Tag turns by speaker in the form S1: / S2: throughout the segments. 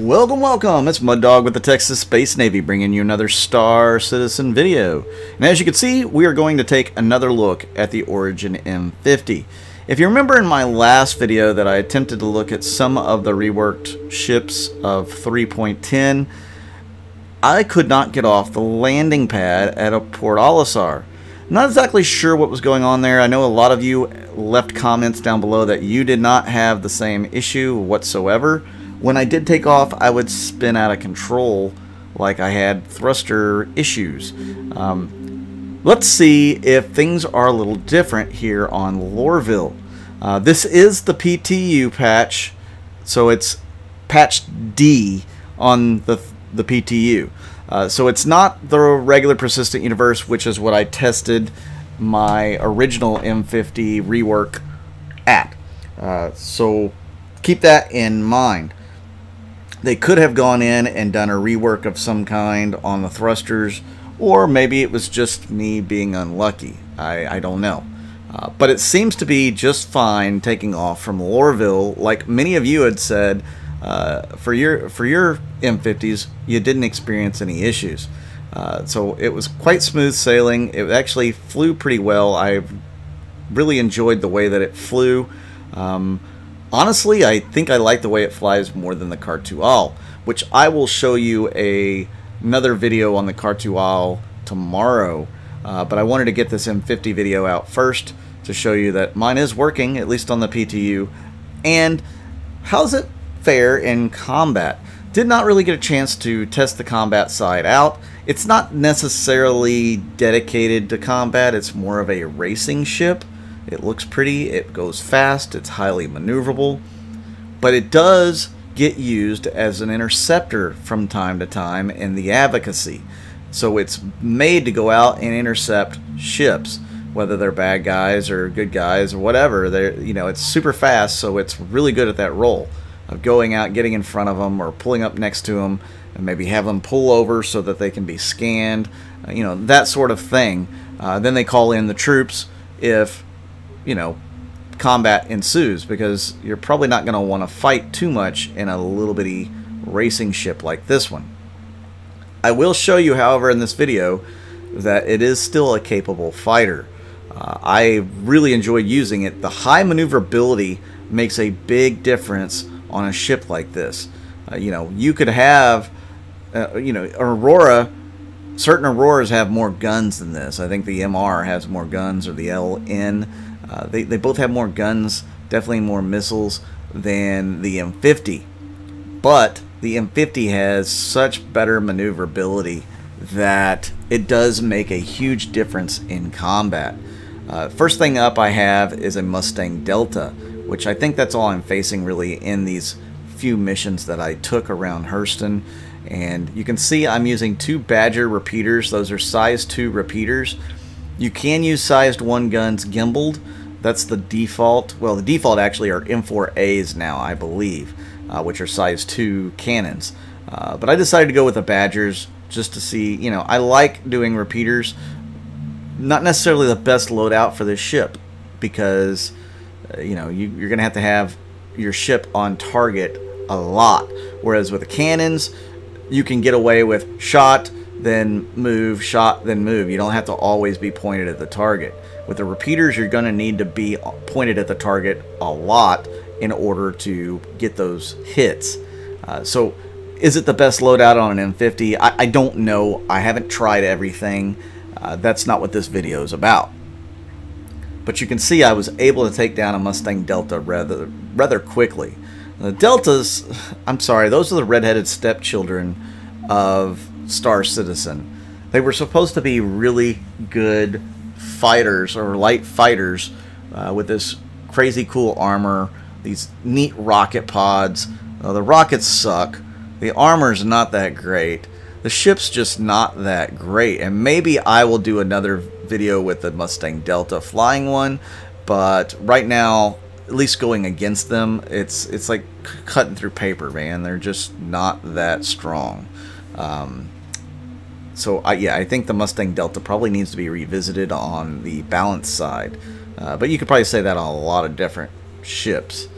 S1: Welcome, welcome. It's Mud Dog with the Texas Space Navy bringing you another Star Citizen video. And as you can see, we are going to take another look at the Origin M50. If you remember in my last video that I attempted to look at some of the reworked ships of 3.10, I could not get off the landing pad at a Port Olisar. Not exactly sure what was going on there. I know a lot of you left comments down below that you did not have the same issue whatsoever. When I did take off, I would spin out of control like I had thruster issues. Um, let's see if things are a little different here on Lorville. Uh, this is the PTU patch, so it's patch D on the, the PTU. Uh, so it's not the regular persistent universe, which is what I tested my original M50 rework at. Uh, so keep that in mind. They could have gone in and done a rework of some kind on the thrusters, or maybe it was just me being unlucky. I, I don't know. Uh, but it seems to be just fine taking off from Lorville, like many of you had said. Uh, for your for your M50s, you didn't experience any issues, uh, so it was quite smooth sailing. It actually flew pretty well. I really enjoyed the way that it flew. Um, honestly, I think I like the way it flies more than the Khartu-al, which I will show you a another video on the Khartu-al tomorrow. Uh, but I wanted to get this M50 video out first to show you that mine is working, at least on the PTU. And how's it fare in combat? Did not really get a chance to test the combat side out. It's not necessarily dedicated to combat, it's more of a racing ship. It looks pretty, it goes fast, it's highly maneuverable, but it does get used as an interceptor from time to time in the advocacy. So it's made to go out and intercept ships, whether they're bad guys or good guys or whatever. They're, you know, it's super fast, so it's really good at that role of going out, getting in front of them, or pulling up next to them, and maybe have them pull over so that they can be scanned, uh, you know, that sort of thing. Uh, then they call in the troops if you know, combat ensues because you're probably not going to want to fight too much in a little bitty racing ship like this one. I will show you, however, in this video that it is still a capable fighter. Uh, I really enjoyed using it. The high maneuverability makes a big difference on a ship like this. Uh, you know, you could have, uh, you know, Aurora, certain Auroras have more guns than this. I think the MR has more guns or the LN uh, they, they both have more guns, definitely more missiles than the M50. But the M50 has such better maneuverability that it does make a huge difference in combat. Uh, first thing up I have is a Mustang Delta, which I think that's all I'm facing really in these few missions that I took around Hurston. And you can see I'm using two Badger repeaters. Those are size 2 repeaters. You can use sized 1 guns gimbaled, that's the default. Well, the default actually are M4As now, I believe, uh, which are size 2 cannons. Uh, but I decided to go with the Badgers just to see, you know, I like doing repeaters. Not necessarily the best loadout for this ship because, uh, you know, you, you're going to have to have your ship on target a lot. Whereas with the cannons, you can get away with shot, then move, shot, then move. You don't have to always be pointed at the target. With the repeaters, you're going to need to be pointed at the target a lot in order to get those hits. Uh, so is it the best loadout on an M50? I, I don't know. I haven't tried everything. Uh, that's not what this video is about. But you can see I was able to take down a Mustang Delta rather, rather quickly. The Deltas, I'm sorry, those are the redheaded stepchildren of Star Citizen. They were supposed to be really good fighters or light fighters uh, with this crazy cool armor, these neat rocket pods. Uh, the rockets suck. The armor's not that great. The ship's just not that great. And maybe I will do another video with the Mustang Delta flying one. But right now, at least going against them, it's it's like cutting through paper, man. They're just not that strong. Um, so I, yeah, I think the Mustang Delta probably needs to be revisited on the balance side. Uh, but you could probably say that on a lot of different ships.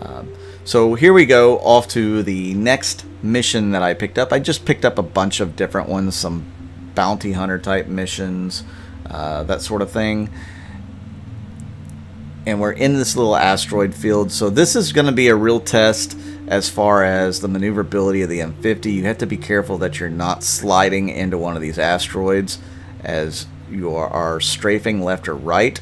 S1: Um, So here we go off to the next mission that I picked up. I just picked up a bunch of different ones, some bounty hunter type missions, uh, that sort of thing. And we're in this little asteroid field. So this is going to be a real test as far as the maneuverability of the M50. You have to be careful that you're not sliding into one of these asteroids as you are strafing left or right.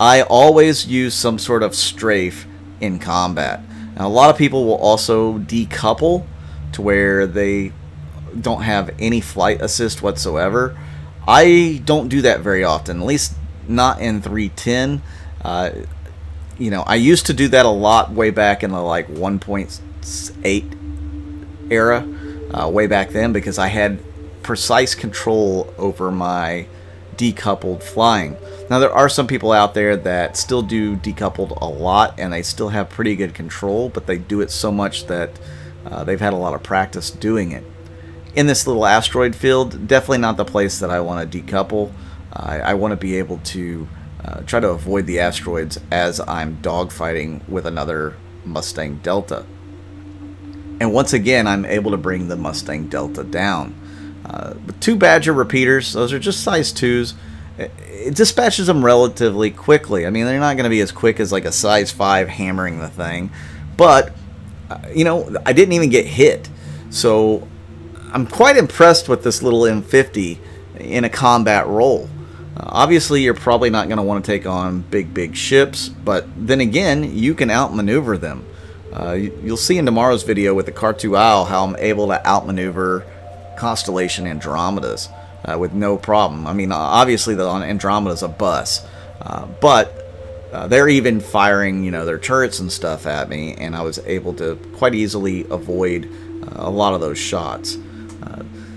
S1: I always use some sort of strafe in combat. Now, a lot of people will also decouple to where they don't have any flight assist whatsoever. I don't do that very often, at least not in 310. Uh, you know, I used to do that a lot way back in the like 1.8 era, uh, way back then, because I had precise control over my decoupled flying. Now there are some people out there that still do decoupled a lot and they still have pretty good control, but they do it so much that uh, they've had a lot of practice doing it. In this little asteroid field, definitely not the place that I want to decouple. Uh, I, I want to be able to uh, try to avoid the asteroids as I'm dogfighting with another Mustang Delta. And once again, I'm able to bring the Mustang Delta down. Uh, two Badger repeaters, those are just size 2s. It, dispatches them relatively quickly. I mean, they're not going to be as quick as like a size 5 hammering the thing. But, uh, you know, I didn't even get hit. So I'm quite impressed with this little M50 in a combat role. Uh, obviously, you're probably not going to want to take on big, big ships, but then again, you can outmaneuver them. Uh, you'll see in tomorrow's video with the Khartu-al how I'm able to outmaneuver Constellation Andromedas uh, with no problem. I mean, obviously the Andromeda's a bus, uh, but uh, they're even firing, you know, their turrets and stuff at me, and I was able to quite easily avoid uh, a lot of those shots.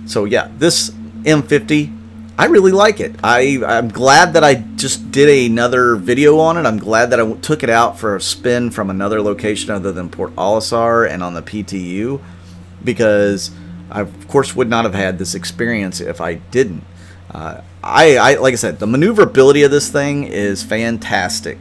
S1: So yeah, this M50, I really like it. I, I'm glad that I just did another video on it. I'm glad that I took it out for a spin from another location other than Port Olisar and on the PTU because I of course would not have had this experience if I didn't. Uh, I, I, like I said, the maneuverability of this thing is fantastic.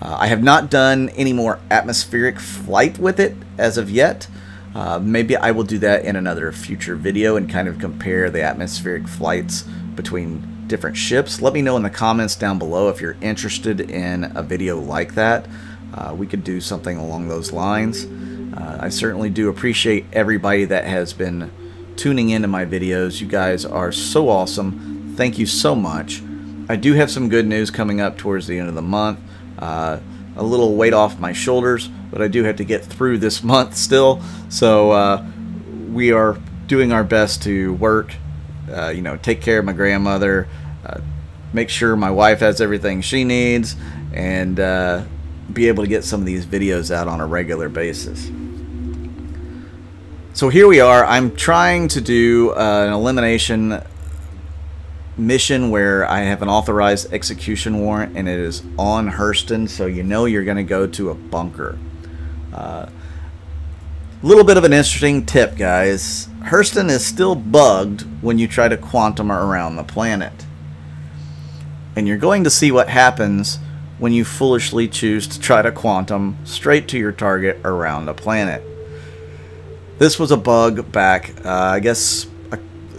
S1: Uh, I have not done any more atmospheric flight with it as of yet. Uh, maybe I will do that in another future video and kind of compare the atmospheric flights between different ships. Let me know in the comments down below if you're interested in a video like that. Uh, we could do something along those lines. Uh, I certainly do appreciate everybody that has been tuning into my videos. You guys are so awesome. Thank you so much. I do have some good news coming up towards the end of the month. Uh, a little weight off my shoulders, but I do have to get through this month still. So uh, we are doing our best to work, uh, you know, take care of my grandmother, uh, make sure my wife has everything she needs, and uh, be able to get some of these videos out on a regular basis. So here we are. I'm trying to do uh, an elimination mission where I have an authorized execution warrant and it is on Hurston, so you know you're going to go to a bunker. A uh, little bit of an interesting tip, guys. Hurston is still bugged when you try to quantum around the planet. And you're going to see what happens when you foolishly choose to try to quantum straight to your target around a planet. This was a bug back, uh, I guess,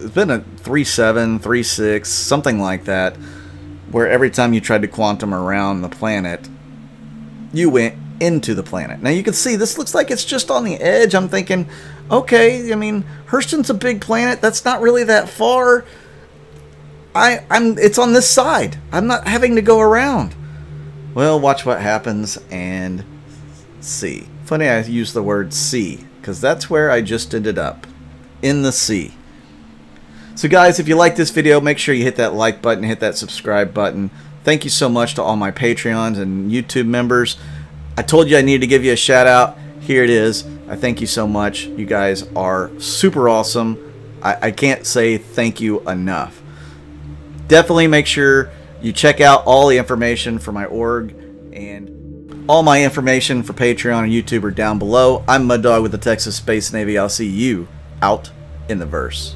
S1: it's been a 3.7, 3.6, something like that, where every time you tried to quantum around the planet, you went into the planet. Now you can see this looks like it's just on the edge. I'm thinking, okay, I mean, Hurston's a big planet. That's not really that far. I, I'm, it's on this side. I'm not having to go around. Well, watch what happens and see. Funny I use the word see because that's where I just ended up, in the sea. So guys, if you like this video, make sure you hit that like button, hit that subscribe button. Thank you so much to all my Patreons and YouTube members. I told you I needed to give you a shout out. Here it is. I thank you so much. You guys are super awesome. I, I can't say thank you enough. Definitely make sure you check out all the information for my org and all my information for Patreon and YouTube are down below. I'm Mud Dog with the Texas Space Navy. I'll see you out in the verse.